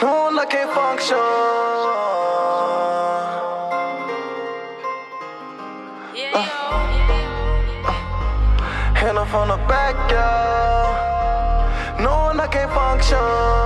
No, I can't function. Uh. Hand up on the back, yeah. No, I can't function.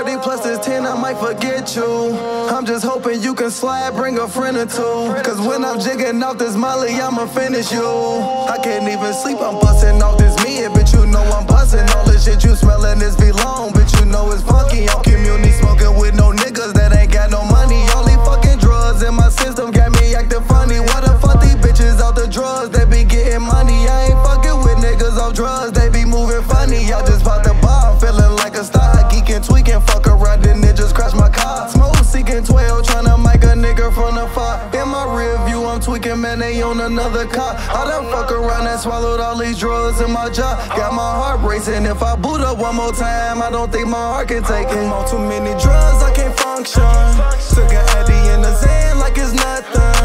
30 plus is 10, I might forget you. I'm just hoping you can slide, bring a friend or two. Cause when I'm jigging off this molly, I'ma finish you. I can't even sleep, I'm busting off this me, bitch. You know I'm busting all this shit you smelling this be long, bitch. You know it's funky. On community smoking with no niggas that ain't got no money. Only fucking drugs in my system got me acting funny. What the fuck these bitches out the drugs? They be getting money. I ain't fucking with niggas off drugs. View, man, they on another car. I done fuck around and swallowed all these drugs in my jaw. Got my heart racing. If I boot up one more time, I don't think my heart can take it. I'm on too many drugs, I can't function. Took an Addy and a Xan like it's nothing.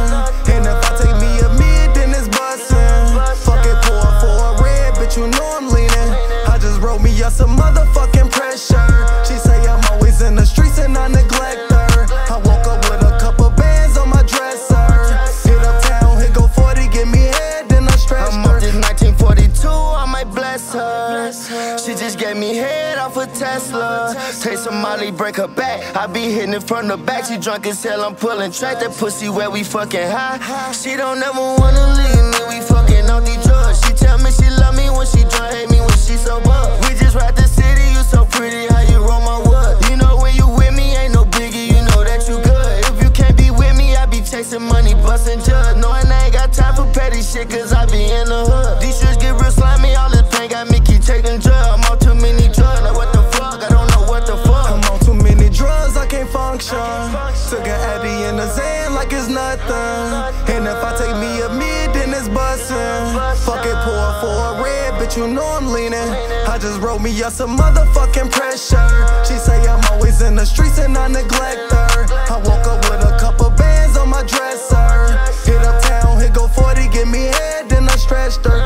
She gave me head off a Tesla. Take some Molly, break her back. I be hitting it from the back. She drunk as hell, I'm pulling track. That pussy where we fucking high. She don't ever wanna leave me, we fucking on these drugs. She tell me she love me when she drunk, hate me when she sober. We just ride the city, you so pretty, how you roll my wood. You know when you with me, ain't no biggie, you know that you good. If you can't be with me, I be chasing money, busting judge. Knowing I ain't got time for petty shit, cause I be in the hood. These shits get real slimy, all this pain got me Took an Addy and a Xan like it's nothing. And if I take me a mid, then it's bustin'. Fuck it, pour for a red, bitch, you know I'm leaning. I just wrote me up some motherfucking pressure. She say I'm always in the streets and I neglect her. I woke up with a couple bands on my dresser. Hit uptown, hit go 40, give me head, then I stretched her.